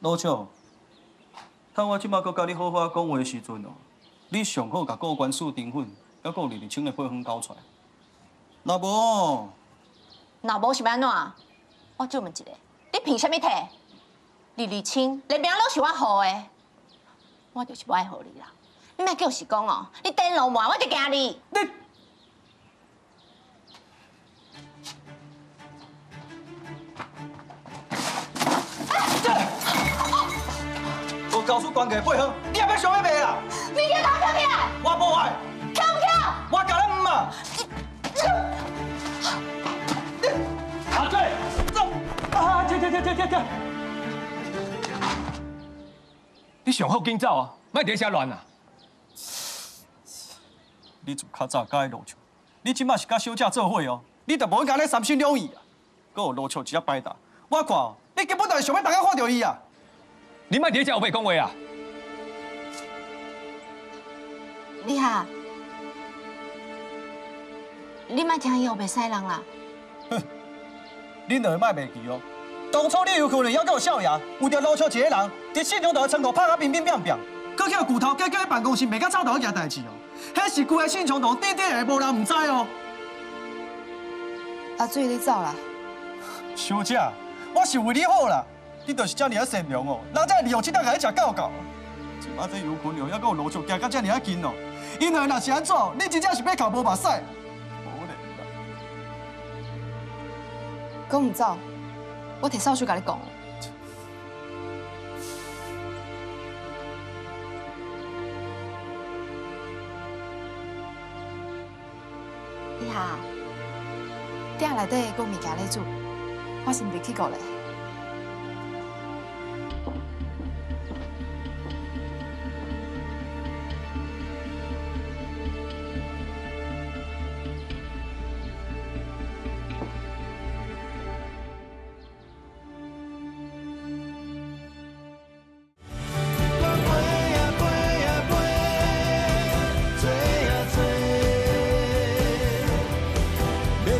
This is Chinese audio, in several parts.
老邱，趁我即马搁甲你好好讲话的时阵哦，你上好甲各关数丁粉，还有二二千的配方交出来。若无，若无是欲安怎？我就问一个，你凭什么摕？二二千，连名都是我号的，我就是不爱付你啦。你莫叫是讲哦，你登楼门，我就惊你。你，关家配合，你也要上一卖啊！你叫他跳起来，我无爱，跳不跳？我甲你唔嘛。阿醉，走！啊，停停停停停停！你上好紧走啊，莫伫遐乱啊！你自较早甲伊落手，你即马是甲小姐做伙哦，你都无应该咧三心两意啊！搁有落手一只摆搭，我看哦，你根本就是想要大家看到伊啊！你莫伫遐后背讲话啊！你哈，你莫听伊后袂使人啦。恁两个莫袂记哦，当初你有可能要叫少爷，为着落手一个人，伫现场就会成果拍啊乒乒乓乓，搁叫骨头加叫办公室袂甲臭头一件代志哦，迄是规个现场都点点的，无人唔知哦。阿水，你走啦！小姐，我是为你好啦，你就是这么啊善良哦，人才利用这档甲你食够够。即马这有可能还搁有落手行到遮尔啊近哦，因为若是安怎，你真正是要靠无目屎。无咧。讲唔走，我摕少叔甲你讲。你好，店内底有物件咧煮，我先入去过来。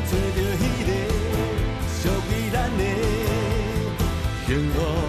找到迄个属于咱的幸福